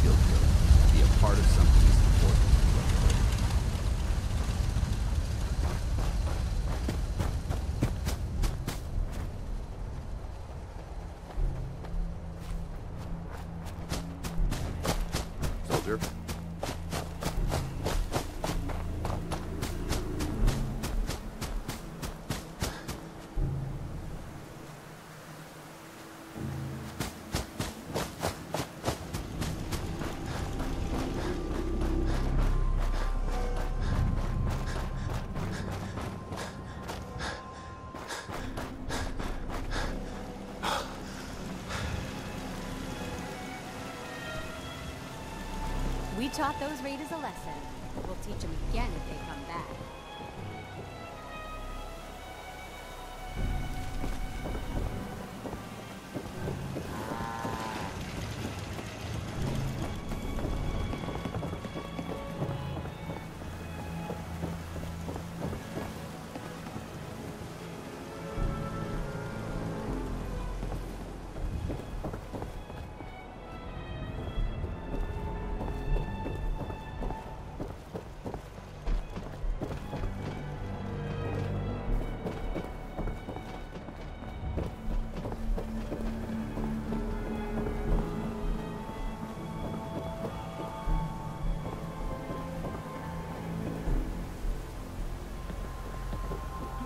feel good. Be a part of something important. Soldier. Taught those raiders a lesson. We'll teach them again if they come back.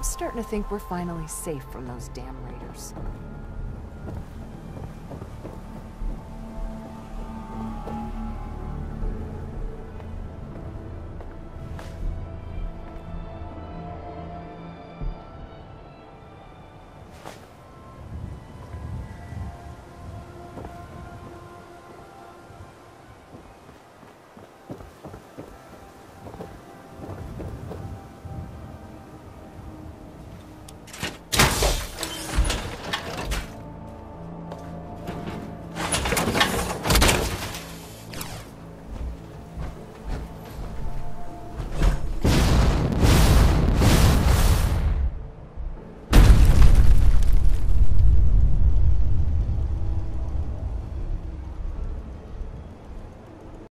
Starting to think we're finally safe from those damn raiders.